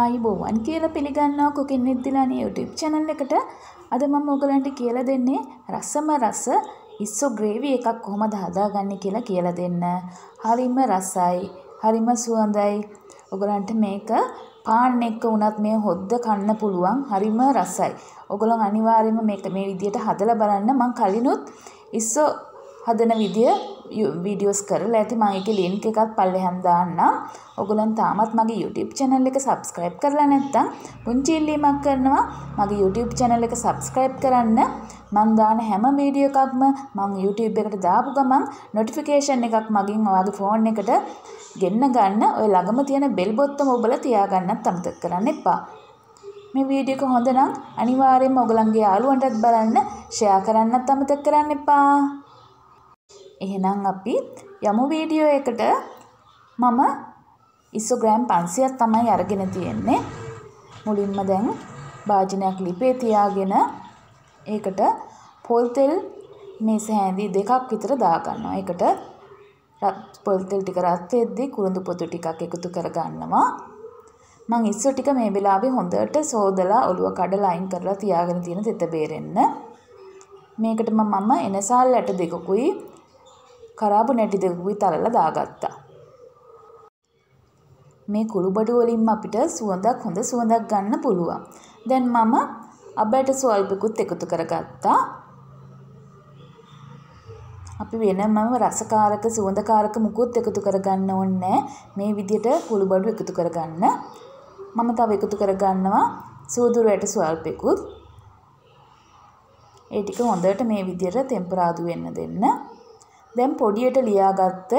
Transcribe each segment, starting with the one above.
ආයිබෝවන් කියලා පිළිගන්නවා cooking විත් දිලානි YouTube channel එකට. අද මම ඔයගලන්ට කියලා දෙන්නේ රසම රස ඉස්සෝ ග්‍රේවි එකක් කොහොමද හදාගන්නේ කියලා කියලා දෙන්න. හරිම රසයි, හරිම සුවඳයි. ඔයගලන්ට මේක පාන් එක්ක වුණත් මේ හොද්ද කන්න පුළුවන්. හරිම රසයි. ඔයගොල්ලෝ අනිවාර්යයෙන්ම මේක මේ විදියට හදලා බලන්න. මම කලිනුත් ඉස්සෝ හදන විදිය වීඩියෝස් කරලා ඇති මම ඒකේ ලින්ක් එකත් පල්ලෙහාන් දාන්නම්. ඔයගොල්ලන් තාමත් මගේ YouTube channel එක subscribe කරලා නැත්නම් පුංචි ඉල්ලීමක් කරනවා මගේ YouTube channel එක subscribe කරන්න. මම දාන හැම වීඩියෝ එකක්ම මම YouTube එකට දාපු ගමන් notification එකක් මගින් ඔයාගේ phone එකට ගෙන්න ගන්න. ඔය ළඟම තියෙන bell බොත්තම ඔබලා තියාගන්නත් අමතක කරන්න එපා. මේ වීඩියෝ එක හොඳ නම් අනිවාර්යයෙන්ම ඔයගලන්ගේ යාළුවන්ටත් බලන්න ෂෙයා කරන්නත් අමතක කරන්න එපා. එහෙනම් අපි යමු වීඩියෝ එකට මම ඉස්සෝග්‍රෑම් 500ක් තමයි අරගෙන තියෙන්නේ. මුලින්ම දැන් භාජනයක් ලිපේ තියාගෙන ඒකට පොල් තෙල් මේස හැඳි දෙකක් විතර දාගන්නවා. ඒකට පොල් තෙල් ටික රත් වෙද්දී කුරුඳු පොතු ටිකක් එකතු කරගන්නවා. මං ඉස්සෝ ටික මේ වෙලාවේ හොඳට සෝදලා ඔලුව කඩලා අයින් කරලා තියාගෙන තියෙන තෙත බේරෙන්න. මේකට මම එනසාල් ඇට දෙකකුයි කරාබු නැටි දෙකකුයි තලලා දාගත්තා. මේ කුළුබඩු වලින්ම අපිට සුවඳක් හොඳ සුවඳක් ගන්න පුළුවන්. දැන් මම අබැට ස්වල්පකුත් එකතු කරගත්තා. අපි වෙනමම රසකාරක සුවඳකාරක මුකුත් එකතු කරගන්න ඕනේ මේ විදිහට කුළුබඩු එකතු කරගන්න. මම තව එකතු කරගන්නවා සූදුරු ඇට ස්වල්පෙකුත්. ඒ ටික හොඳට මේ විදිහට තෙම්පරාදු වෙන්න දෙන්න. දැන් පොඩියට ලියාගත්ත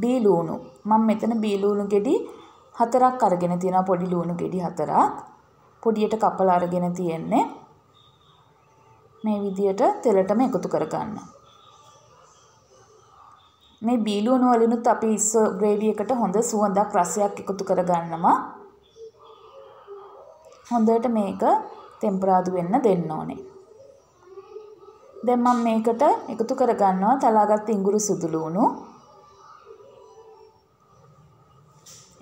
බී ලූණු. මම මෙතන බී ලූණු ගෙඩි හතරක් අරගෙන තියෙනවා පොඩි ලූණු ගෙඩි හතරක්. පොඩියට කපලා අරගෙන තියෙන්නේ. මේ විදියට තෙලටම එකතු කරගන්න. මේ බී ලූණු වලිනුත් අපි ඉස්සෝ ග්‍රේවි එකට හොඳ සුවඳක් රසයක් එකතු කරගන්නවා. හොඳට මේක තෙම්පරාදු වෙන්න දෙන්න ඕනේ. දැන් මම මේකට එකතු කරගන්නවා තලාගත් ඉඟුරු සුදු ලූණු.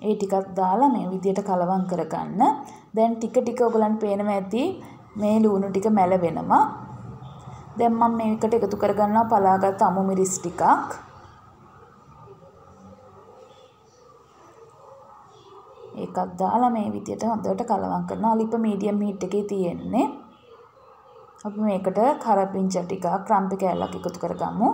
ඒ ටිකක් දාලා මේ විදියට කලවම් කරගන්න. දැන් ටික ටික ඔයගලන්ට පේනවා ඇති මේ ලූණු ටික මැල වෙනවා. දැන් මම මේකට එකතු කරගන්නවා පලාගත් අමු මිරිස් ටිකක්. ඒකක් දාලා මේ විදියට හොඳට කලවම් කරනවා. ලිප මීඩියම් හීට් එකේ තියෙන්නේ. අපි මේකට කරපිංච ටිකක් ක්‍රම්පි කෑල්ලක් එකතු කරගමු.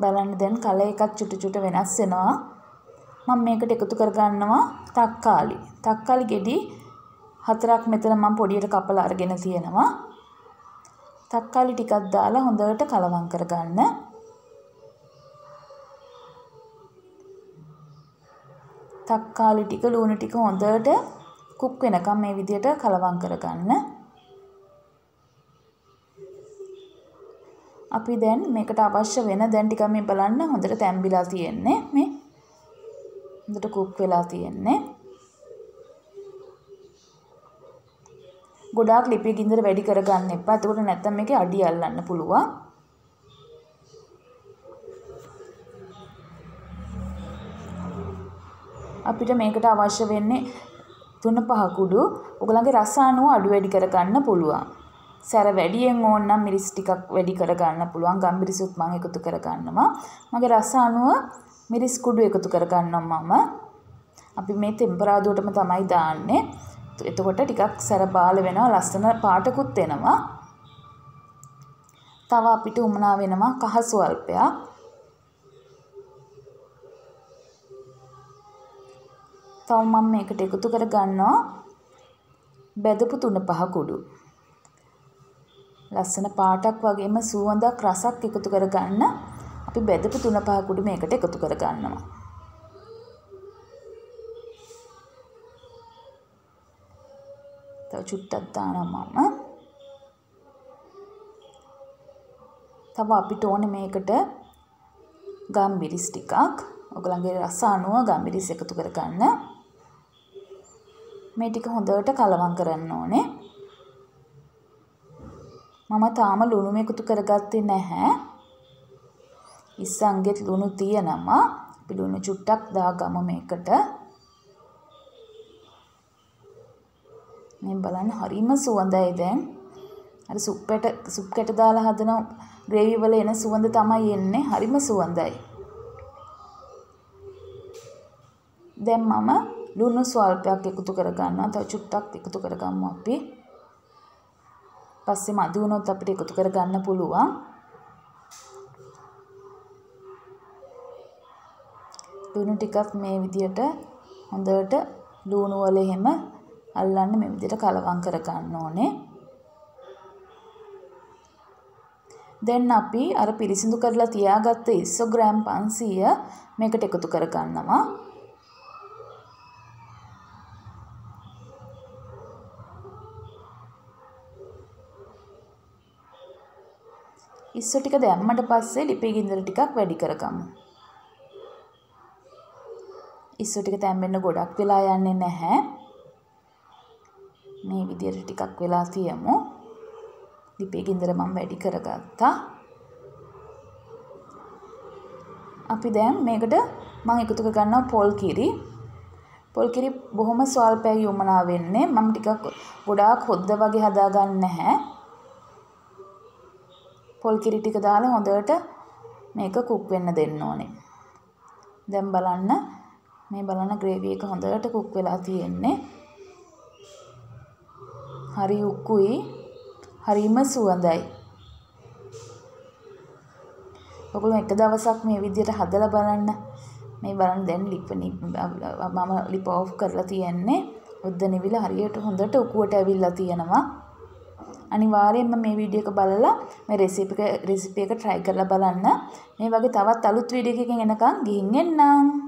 බලන්න දැන් කලර් එකක් චුටු චුටු වෙනස් වෙනවා. මම මේකට එකතු කරගන්නවා තක්කාලි. තක්කාලි ගෙඩි හතරක් මෙතන මම පොඩියට කපලා අරගෙන තියෙනවා. තක්කාලි ටිකක් දාලා හොඳට කලවම් කරගන්න. තක්කාලි ටික ලුණු ටික හොඳට කුක් වෙනකම් මේ විදියට කලවම් කරගන්න. අපි දැන් මේකට අවශ්‍ය වෙන දැන් ටික මේ බලන්න හොඳට තැම්බිලා තියෙන්නේ මේ. හොඳට කුක් වෙලා තියෙන්නේ. ගොඩාක් ලිපිය ගින්දර වැඩි කරගන්න එපා. එතකොට නැත්තම් මේකේ අඩිය අල්ලන්න පුළුවන්. අපිට මේකට අවශ්‍ය වෙන්නේ තුන පහ කුඩු. ඔයගලගේ රස අනුව අඩු වැඩි කරගන්න පුළුවන්. සැර වැඩියෙන් ඕන නම් මිරිස් ටිකක් වැඩි කරගන්න පුළුවන්. ගම්මිරිසුත් මම එකතු කරගන්නවා. මගේ රස අනුව මිරිස් කුඩු එකතු කරගන්නවා මම. අපි මේ ටෙම්පරාදුවටම තමයි දාන්නේ. එතකොට ටිකක් සැර බාල වෙනවා ලස්සන පාටකුත් එනවා. තව අපිට උමනා වෙනවා කහ ස්වල්පයක්. තව මම මේකට එකතු කරගන්නවා බෙදපු තුන පහ කුඩු. ලස්සන පාටක් වගේම සුවඳක් රසක් එකතු කරගන්න අපි බෙදපු තුන පහ කුඩු මේකට එකතු කරගන්නවා. තව චුට්ටක් දානවා මම. තව අපිට ඕනේ මේකට ගම්බිරිස් ටිකක්. ඔයගලගේ රස අනුව ගම්බිරිස් එකතු කරගන්න. මේ ටික හොඳට කලවම් කරන්න ඕනේ. මම තාම ලුණු එකතු කරගත්තේ නැහැ. ඉස්සන්ගෙත් ලුණු තියෙනවා. අපි ලුණු චුට්ටක් දාගමු මේකට. මේ බලන්න හරිම සුවඳයි දැන්. අර සුප්පට සුප් කැට දාලා හදන ග්‍රේවි වල එන සුවඳ තමයි එන්නේ. හරිම සුවඳයි. දැන් මම ලුණු ස්වල්පයක් එකතු කරගන්නවා. තව චුට්ටක් එකතු කරගමු අපි. පස්සේ මදි වුණොත් අපිට එකතු කරගන්න පුළුවන්. ලුණු ටිකක් මේ විදියට හොඳට ලුණු වල එහෙම අල්ලන්න මේ විදියට කලවම් කරගන්න ඕනේ. දැන් අපි අර පිරිසිදු කරලා තියාගත්ත ඉස්සෝග්‍රෑම් 500 මේකට එකතු කරගන්නවා. ඉස්සෝ ටික දැම්මට පස්සේ ලිපේ ගින්දර ටිකක් වැඩි කරගමු. ඉස්සෝ ටික තැම්බෙන්න ගොඩක් වෙලා යන්නේ නැහැ. මේ විදියට ටිකක් වෙලා තියමු. ලිපේ ගින්දර මම වැඩි කරගත්තා. අපි දැන් මේකට මම එකතු කරගන්නවා පොල් කිරි. පොල් කිරි බොහොම ස්වල්පයි යොමනා වෙන්නේ. මම ටිකක් ගොඩාක් හොද්ද වගේ හදාගන්නේ නැහැ. පොල් කිරි ටික දාලා හොඳට මේක කුක් වෙන්න දෙන්න ඕනේ. දැන් බලන්න මේ බලන්න ග්‍රේවි එක හොඳට කුක් වෙලා තියෙන්නේ. හරි උක්කුයි. හරිම සුවඳයි. ඔයගොල්ලෝ එක දවසක් මේ විදිහට හදලා බලන්න. මේ බලන්න දැන් ලිප් මම ලිප් ඔෆ් කරලා තියෙන්නේ. ඔද්ද නිවිල හරියට හොඳට උකුවට ඇවිල්ලා තියෙනවා. අනිවාර්යයෙන්ම මේ වීඩියෝ එක බලලා මේ රෙසිපි එක රෙසිපි එක try කරලා බලන්න. මේ වගේ තවත් අලුත් වීඩියෝ එකකින් එනකන් ගිහින් එන්නම්.